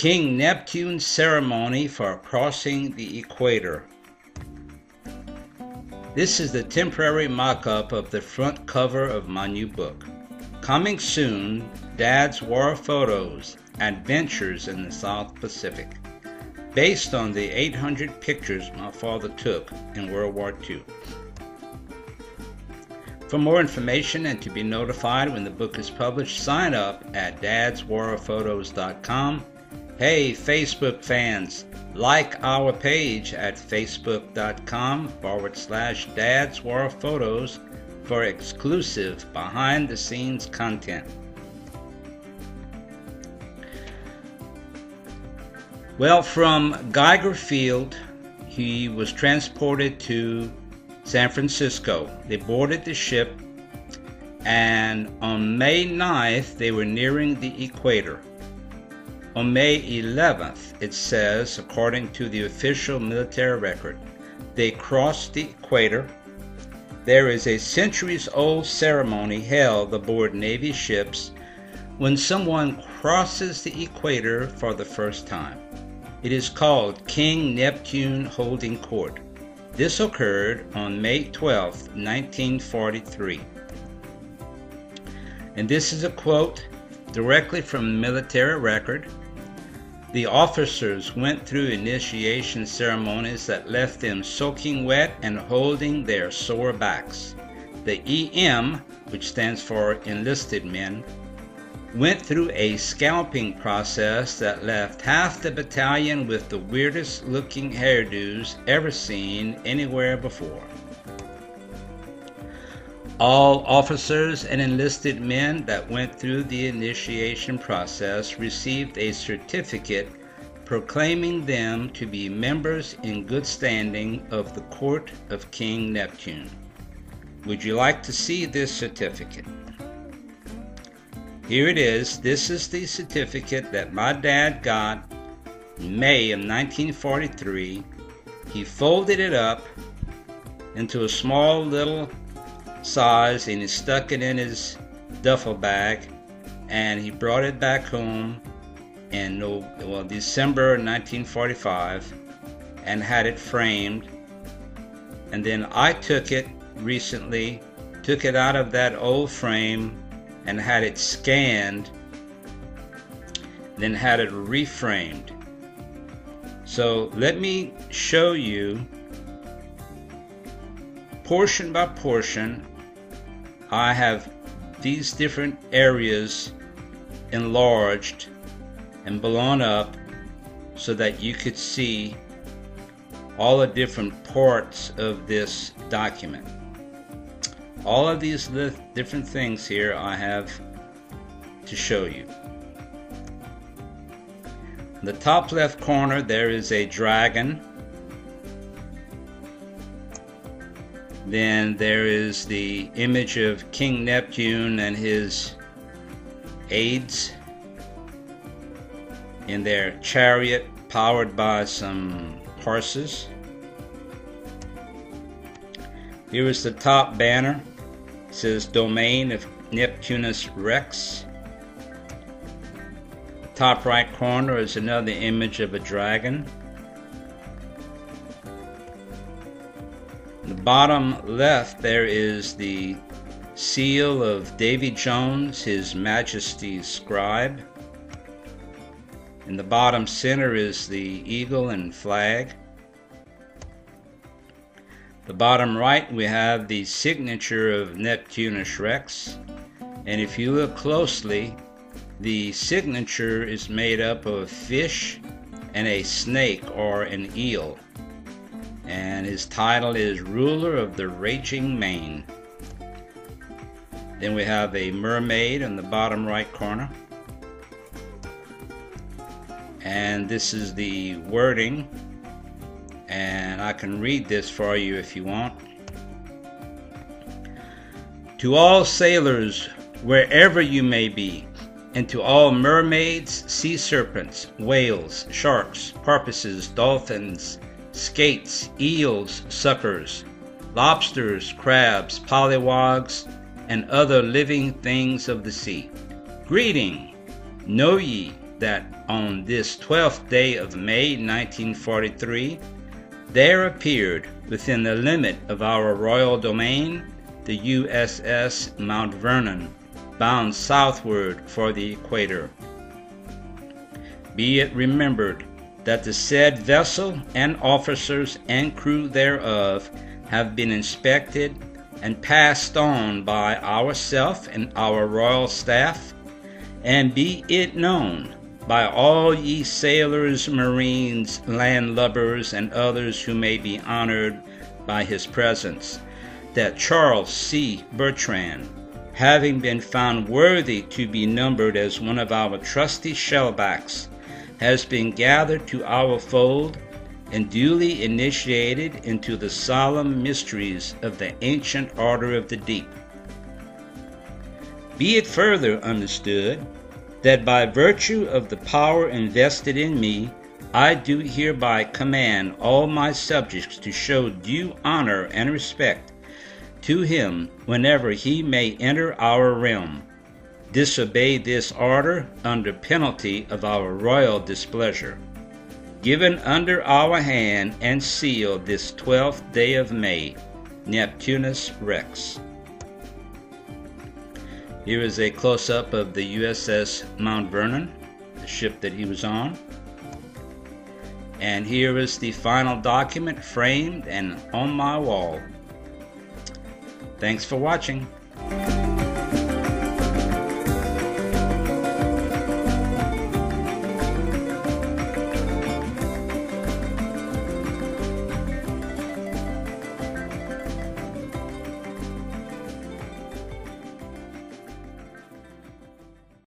King Neptune's ceremony for crossing the equator. This is the temporary mock-up of the front cover of my new book. Coming soon, Dad's War Photos, Adventures in the South Pacific, based on the 800 pictures my father took in World War II. For more information and to be notified when the book is published, sign up at dadswarphotos.com. Hey, Facebook fans, like our page at facebook.com forward slash dadswarphotos for exclusive behind the scenes content. Well, from Geiger Field, he was transported to San Francisco. They boarded the ship, and on May 9th, they were nearing the equator. On May 11th, it says, according to the official military record, they crossed the equator. There is a centuries old ceremony held aboard Navy ships when someone crosses the equator for the first time. It is called King Neptune Holding Court. This occurred on May 12, 1943. And this is a quote directly from military record. The officers went through initiation ceremonies that left them soaking wet and holding their sore backs. The EM, which stands for enlisted men, went through a scalping process that left half the battalion with the weirdest looking hairdos ever seen anywhere before. All officers and enlisted men that went through the initiation process received a certificate proclaiming them to be members in good standing of the Court of King Neptune. Would you like to see this certificate? Here it is. This is the certificate that my dad got in May of 1943. He folded it up into a small little size and he stuck it in his duffel bag and he brought it back home in no well, December 1945 and had it framed. And then I took it recently, took it out of that old frame and had it scanned, then had it reframed. So let me show you portion by portion. I have these different areas enlarged and blown up so that you could see all the different parts of this document all of these different things here I have to show you. In the top left corner there is a dragon. Then there is the image of King Neptune and his aides in their chariot powered by some horses. Here is the top banner. It says domain of Neptunus Rex. Top right corner is another image of a dragon. The bottom left there is the seal of Davy Jones, His Majesty's scribe. In the bottom center is the eagle and flag. The bottom right we have the signature of Neptunus Rex and if you look closely the signature is made up of fish and a snake or an eel and his title is Ruler of the Raging Main. Then we have a mermaid in the bottom right corner and this is the wording and I can read this for you if you want. To all sailors, wherever you may be, and to all mermaids, sea serpents, whales, sharks, porpoises, dolphins, skates, eels, suckers, lobsters, crabs, pollywogs, and other living things of the sea. Greeting! Know ye that on this 12th day of May 1943, there appeared within the limit of our royal domain the USS Mount Vernon, bound southward for the equator. Be it remembered that the said vessel and officers and crew thereof have been inspected and passed on by ourself and our royal staff, and be it known by all ye sailors, marines, landlubbers, and others who may be honored by his presence, that Charles C. Bertrand, having been found worthy to be numbered as one of our trusty shellbacks, has been gathered to our fold and duly initiated into the solemn mysteries of the ancient order of the deep. Be it further understood that by virtue of the power invested in me, I do hereby command all my subjects to show due honor and respect to him whenever he may enter our realm. Disobey this order under penalty of our royal displeasure given under our hand and seal this 12th day of May, Neptunus Rex. Here is a close up of the USS Mount Vernon, the ship that he was on. And here is the final document framed and on my wall. Thanks for watching.